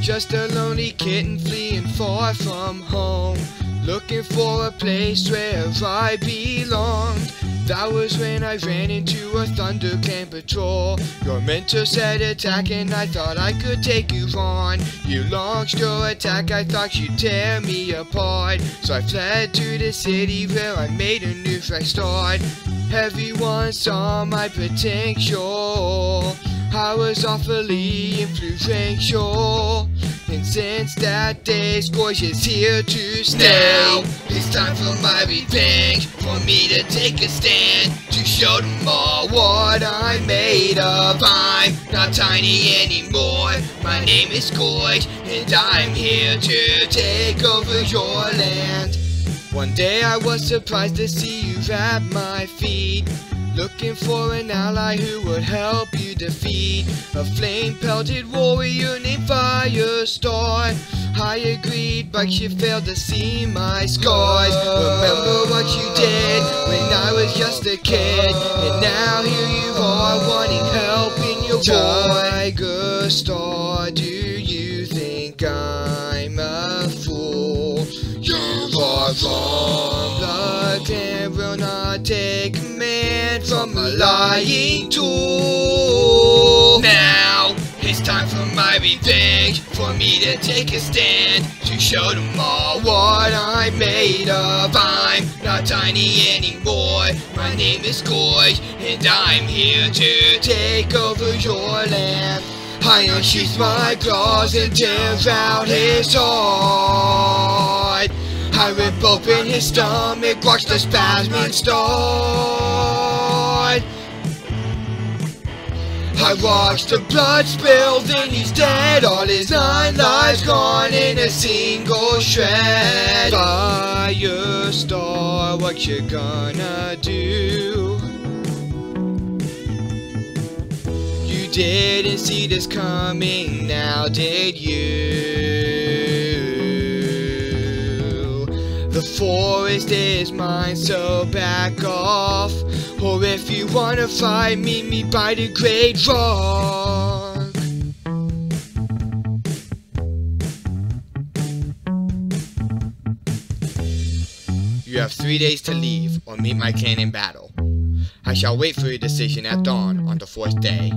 just a lonely kitten fleeing far from home, looking for a place where I belonged. That was when I ran into a Thunderclan patrol. Your mentor said attack and I thought I could take you on. You launched your attack, I thought you'd tear me apart. So I fled to the city where I made a new fresh start. Everyone saw my potential. I was awfully influential. And since that day, Scourge is here to stay. It's time for my revenge, for me to take a stand, to show them all what I'm made of. I'm not tiny anymore, my name is Scourge, and I'm here to take over your land. One day I was surprised to see you at my feet. Looking for an ally who would help you defeat a flame-pelted warrior named Firestar. I agreed, but you failed to see my scars. Remember what you did when I was just a kid, and now here you are wanting help in your Tigerstar. Will not take command from a lying tool. Now it's time for my revenge, for me to take a stand, to show them all what I'm made of. I'm not tiny anymore. My name is Scourge, and I'm here to take over your land. I unsheath my claws and tear out his heart. I rip open his stomach, watch the spasming start. I watch the blood spill, then he's dead. All his nine lives gone in a single shred. Firestar, what you gonna do? You didn't see this coming, now did you? Forest is mine, so back off. Or if you wanna fight, meet me by the Great Rock. You have three days to leave or meet my clan in battle. I shall wait for your decision at dawn on the fourth day.